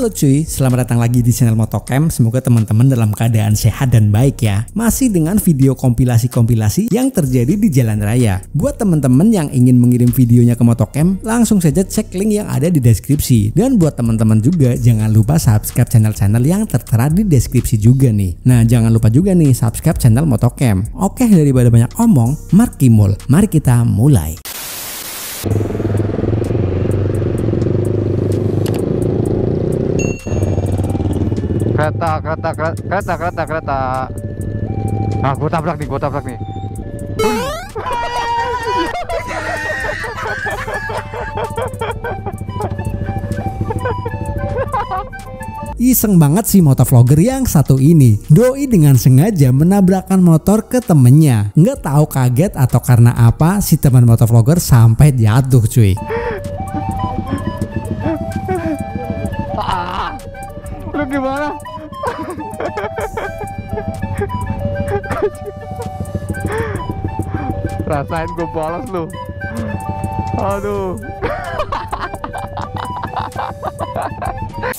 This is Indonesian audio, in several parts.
Halo cuy, selamat datang lagi di channel Motocam. Semoga teman-teman dalam keadaan sehat dan baik ya. Masih dengan video kompilasi-kompilasi yang terjadi di jalan raya. Buat teman-teman yang ingin mengirim videonya ke Motocam, langsung saja cek link yang ada di deskripsi. Dan buat teman-teman juga jangan lupa subscribe channel-channel yang tertera di deskripsi juga nih. Nah, jangan lupa juga nih subscribe channel Motocam. Oke, daripada banyak omong, Markimul, mari kita mulai. Kereta kereta kereta kereta kereta kereta ah gue tabrak nih gue tabrak nih Iseng banget sih motovlogger yang satu ini. Doi dengan sengaja menabrakkan motor ke temennya. Nggak tahu kaget atau karena apa si teman motovlogger sampai jatuh cuy. lu gimana rasain gue bolos lu. Aduh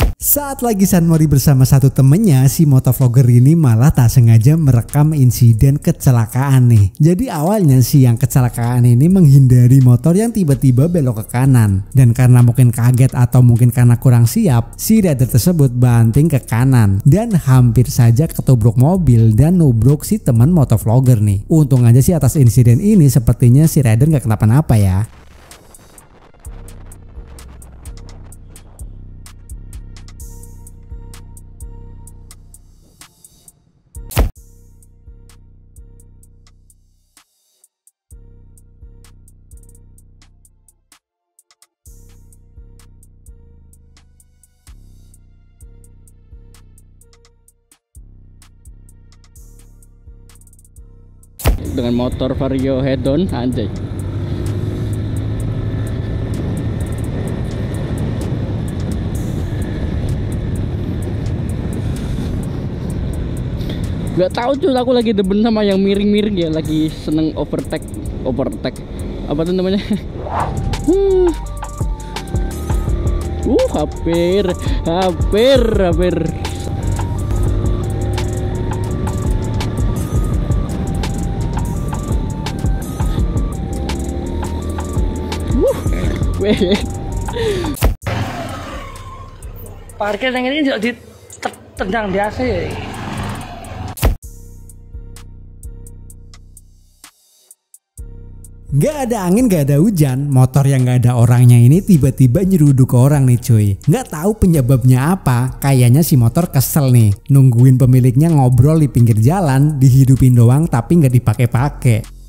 Saat lagi San Mori bersama satu temennya, si motovlogger ini malah tak sengaja merekam insiden kecelakaan nih. Jadi awalnya si yang kecelakaan ini menghindari motor yang tiba-tiba belok ke kanan. Dan karena mungkin kaget atau mungkin karena kurang siap, si rider tersebut banting ke kanan. Dan hampir saja ketubruk mobil dan nubruk si teman motovlogger nih. Untung aja sih atas insiden ini sepertinya si rider nggak kenapa-napa ya. Dengan motor Vario head-on anjay. Gak tahu cuy aku lagi demen sama yang miring-miring ya lagi seneng overtake overtake. Apa tuh namanya? Uh hampir hampir hampir parkir yang ini juga ditendang di AC Gak ada angin gak ada hujan, motor yang gak ada orangnya ini tiba-tiba nyeruduk ke orang nih cuy. Gak tahu penyebabnya apa, kayaknya si motor kesel nih. Nungguin pemiliknya ngobrol di pinggir jalan, dihidupin doang tapi gak dipakai-pakai.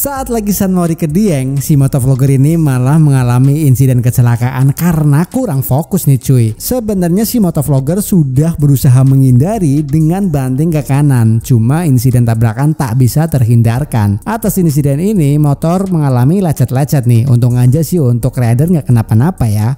Saat lagi San Mori ke Dieng, si motovlogger ini malah mengalami insiden kecelakaan karena kurang fokus nih cuy. Sebenarnya si motovlogger sudah berusaha menghindari dengan banting ke kanan, cuma insiden tabrakan tak bisa terhindarkan. Atas insiden ini, motor mengalami lecet-lecet nih. Untung aja sih untuk rider nggak kenapa-napa ya.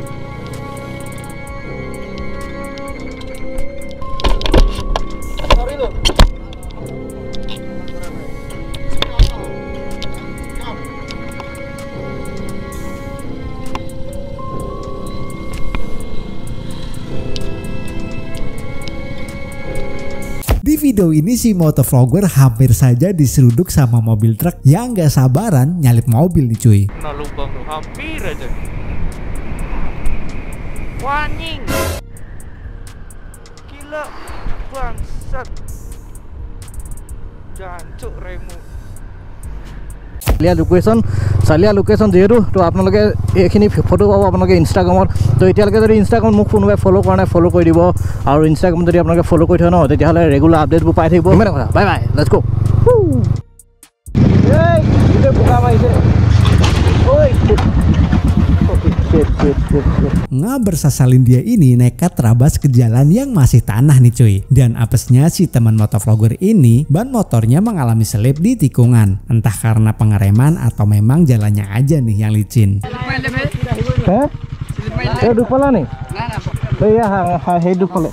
Video ini si motovlogger hampir saja diseruduk sama mobil truk yang gak sabaran nyalip mobil nih cuy. Nah lubang tuh hampir aja. Gila bangsat. Jancuk. চালিয়া location চালিয়া location যিহেতু তো আপোনালোকে এইখিনি ফটো পাব আপোনালোকে ইনষ্টাগ্ৰামত তো এতিয়ালৈকে যদি ইনষ্টাগ্ৰামত মোক কোনোবাই ফ'ল' কৰা নাই ফ'ল' কৰি দিব। আৰু ইনষ্টাগ্ৰামত যদি আপোনালোকে ফ'ল' কৰি থয় ন তেতিয়াহ'লে ৰেগুলাৰ আপডেটবোৰ পাই থাকিব। ইমানে কথা। বাই বাই লেটছ গো বোকা মাৰিছে। Ngabersasalin dia ini nekat terabas ke jalan yang masih tanah nih cuy. Dan apesnya si teman motovlogger ini ban motornya mengalami selip di tikungan. Entah karena pengereman atau memang jalannya aja nih yang licin. Eh? Hidup nih? Nah, ya, hidup eh, udah.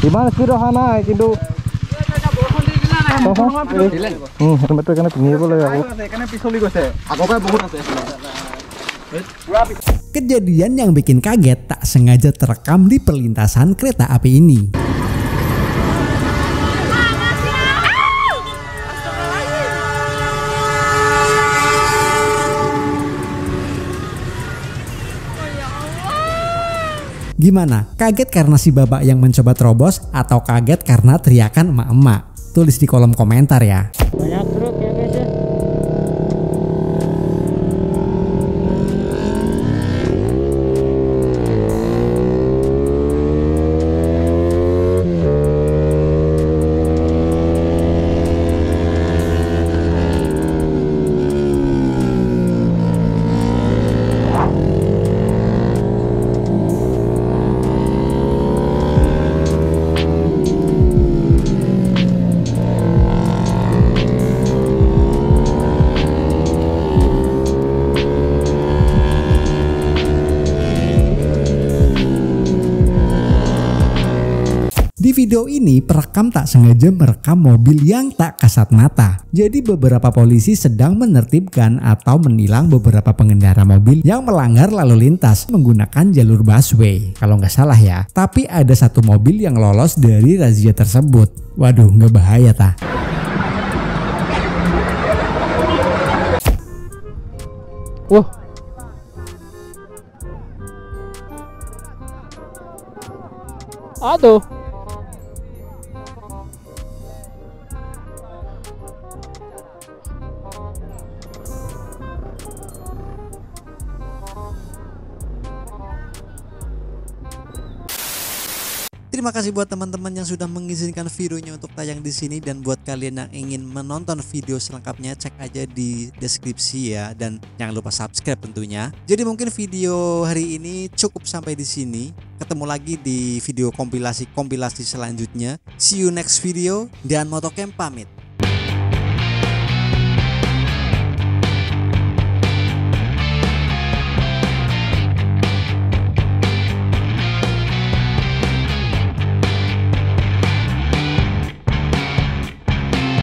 Gimana eh, sih? Kejadian yang bikin kaget tak sengaja terekam di perlintasan kereta api ini. Gimana? Kaget karena si babak yang mencoba terobos atau kaget karena teriakan emak-emak? Tulis di kolom komentar ya. Banyak video ini perekam tak sengaja merekam mobil yang tak kasat mata. Jadi beberapa polisi sedang menertibkan atau menilang beberapa pengendara mobil yang melanggar lalu lintas menggunakan jalur busway. Kalau nggak salah ya. Tapi ada satu mobil yang lolos dari razia tersebut. Waduh nggak bahaya tah. Wah. Aduh. Terima kasih buat teman-teman yang sudah mengizinkan videonya untuk tayang di sini dan buat kalian yang ingin menonton video selengkapnya cek aja di deskripsi ya dan jangan lupa subscribe tentunya. Jadi mungkin video hari ini cukup sampai di sini. Ketemu lagi di video kompilasi-kompilasi selanjutnya. See you next video dan Motocamp pamit.